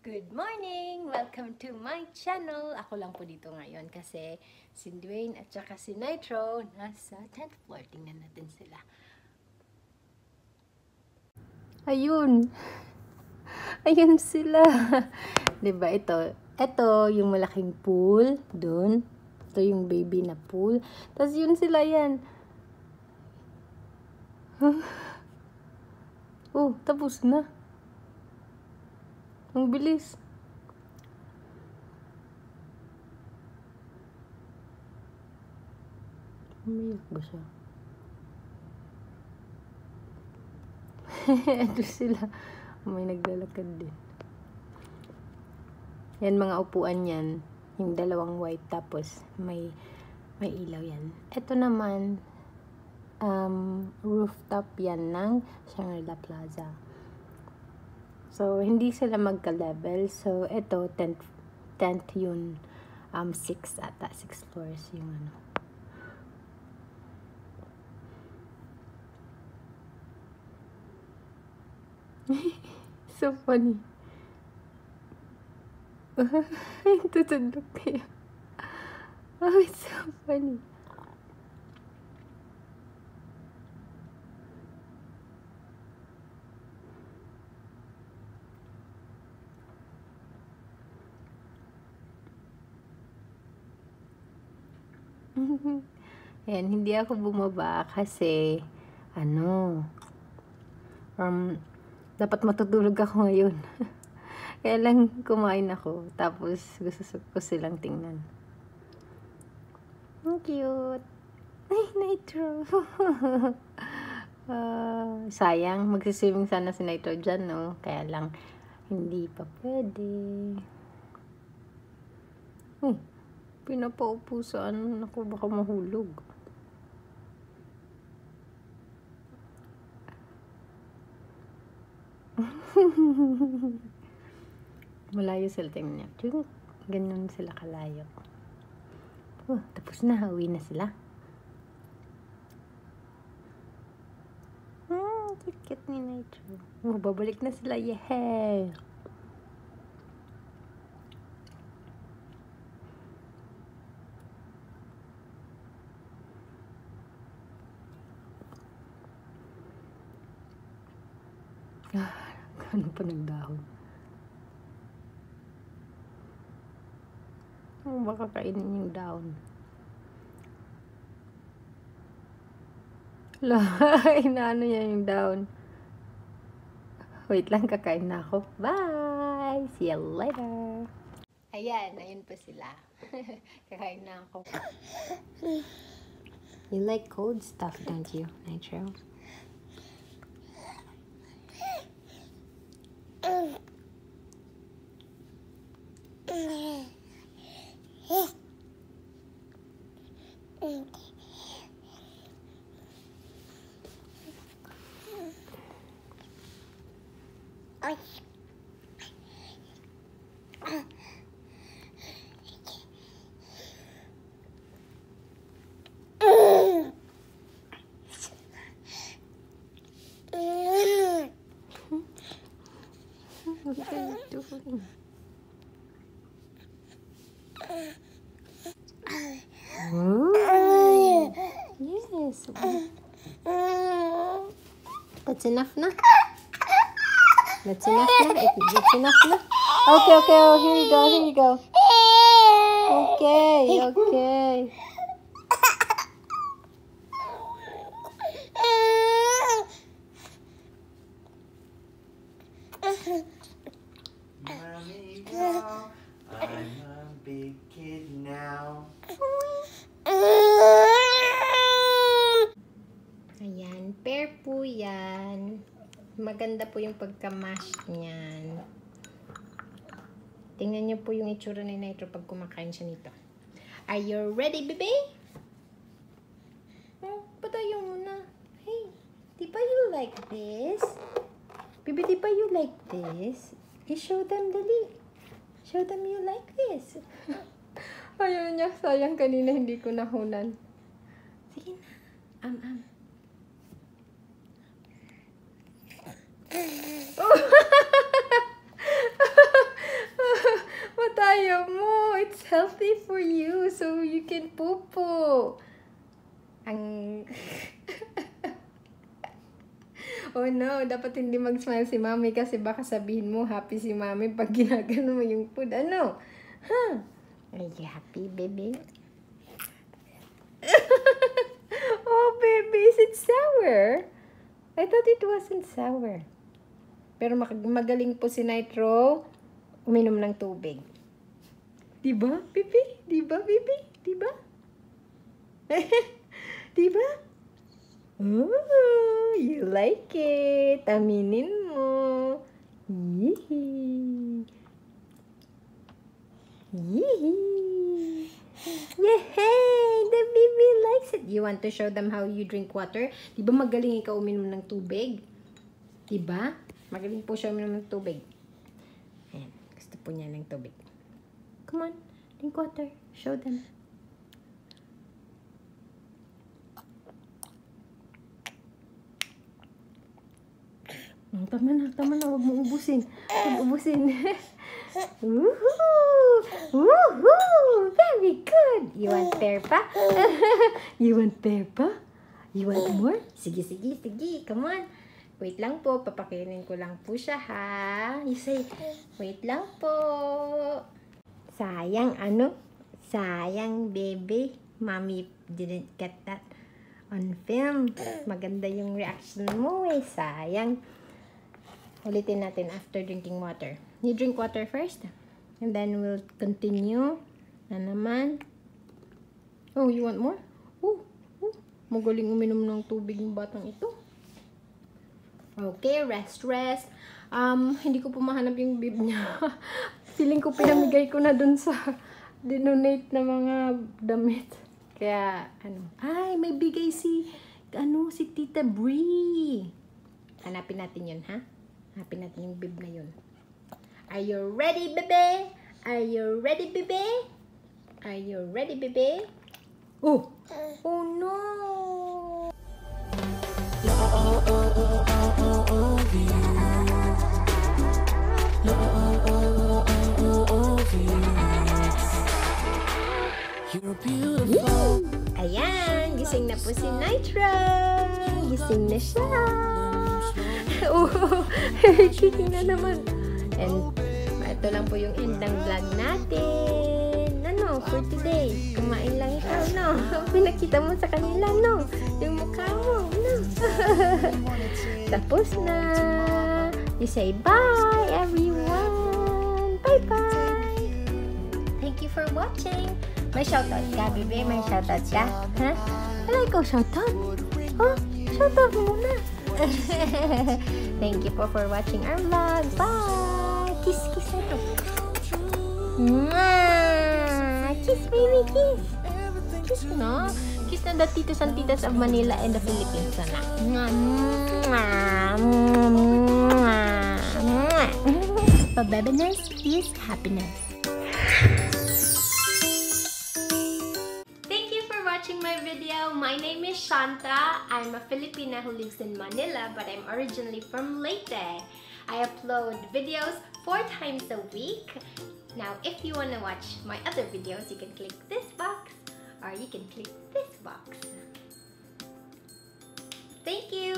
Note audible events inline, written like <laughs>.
Good morning! Welcome to my channel. Ako lang po dito ngayon kasi si Dwayne at saka si Nitro nasa 10th floor. Tingnan natin sila. Ayun! <laughs> Ayun sila! <laughs> ba ito? Ito yung malaking pool doon. Ito yung baby na pool. Tapos yun sila yan. <laughs> Oh, tapos na. Ang bilis. Umiyak ba siya? <laughs> Ito sila. May naglalakad din. Yan mga upuan yan. Yung dalawang white tapos may may ilaw yan. Ito naman um, rooftop yan ng Shangri-La Plaza. So, hindi sila magka-level. So, ito, 10th, 10th yun. Um, 6 ata, 6 floors yung ano. <laughs> so funny. <laughs> Tutundok kayo. <laughs> Oh, it's so funny. <laughs> Ayan, hindi ako bumaba kasi ano um, dapat matutulog ako ngayon. <laughs> Kaya lang kumain ako tapos gusto ko silang tingnan. Ang cute. Ay, Nitro. uh, <laughs> sayang, magsiswimming sana si Nitro dyan, no? Kaya lang, hindi pa pwede. Uy, pinapaupo sa ano, baka mahulog. <laughs> Malayo sila tingnan niya. Yung ganyan sila kalayo. Oh, tapos na, uwi na sila. Hmm, cute ni Nitro. Oh, babalik na sila. Yeah! Ah, ano pa nagdahon? Ano baka kainin yung? La, <laughs> inaano niya yung dahon. Wait lang, kakain na ako. Bye! See you later! Ayan, ayun pa sila. <laughs> kakain na ako. You like cold stuff, don't you, Nitro? What are you doing? Ooh. Yes. That's enough na. That's enough na. That's enough na. Okay, okay. Oh, here you go. Here you go. Okay, okay. Maganda po yung pagka-mash niyan. Tingnan niyo po yung itsura ni Nitro pag kumakain siya nito. Are you ready, baby? Oh, patayo mo na. Hey, di ba you like this? Baby, di ba you like this? Hey, show them, dali. Show them you like this. Ayaw niya, sayang kanina hindi ko nahunan. Sige na. Am, am. you can pupo. Ang... oh no, dapat hindi mag-smile si mami kasi baka sabihin mo happy si mami pag <laughs> ginagano mo yung food. Ano? Huh? Are you happy, baby? <laughs> oh, baby, is it sour? I thought it wasn't sour. Pero mag- magaling po si Nitro uminom ng tubig. Diba, baby? Diba, baby? Diba? <laughs> diba? Oh, you like it. Aminin mo. Yee. Yee. Yay! The baby likes it. You want to show them how you drink water? Di ba magaling ikaw uminom ng tubig? Di ba? Magaling po siya uminom ng tubig. Ayan. Gusto po niya ng tubig. Come on. Drink water. Show them. Mm, Tama na, tama na. Huwag mo ubusin. Huwag ubusin. <laughs> Woohoo! Woohoo! Very good! You want pear pa? <laughs> you want pear pa? You want more? Sige, sige, sige. Come on. Wait lang po. Papakinin ko lang po siya, ha? You say, wait lang po. Sayang, ano? Sayang, baby. Mommy didn't get that on film. Maganda yung reaction mo, eh. Sayang. Ulitin natin after drinking water. You drink water first. And then we'll continue. Na naman. Oh, you want more? Oh, oh. Magaling uminom ng tubig yung batang ito. Okay, rest, rest. Um, hindi ko po yung bib niya. <laughs> Feeling ko pinamigay ko na dun sa <laughs> dinonate na mga damit. Kaya, ano, ay, may bigay si, ano, si Tita Bree. Hanapin natin yun, ha? Hanapin natin yung bib na yun. Are you ready, bebe? Are you ready, bebe? Are you ready, bebe? Oh! Oh no! You're beautiful. Ayan! Gising na po si Nitro! Gising na siya! <laughs> Kicking na naman. And ito lang po yung end ng vlog natin. Ano, for today. Kumain lang ikaw, no? <laughs> Pinakita mo sa kanila, no? Yung mukha mo, no? <laughs> Tapos na. You say bye, everyone! Bye-bye! Thank you for watching. May shoutout ka, bebe? May shoutout ka? Ha? Wala ikaw shoutout? Oh, shoutout muna. <laughs> Thank you for watching our vlog. Bye! Kiss, kiss na to. Mwah! Kiss, baby, kiss. Kiss na. Kiss na the titos and titas of Manila and the Philippines na. Mwah, mwah, mwah, mwah. Pabebiness <laughs> is happiness. Watching my video. My name is Shanta. I'm a Filipina who lives in Manila, but I'm originally from Leyte. I upload videos four times a week. Now, if you want to watch my other videos, you can click this box or you can click this box. Thank you!